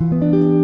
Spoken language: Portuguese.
Música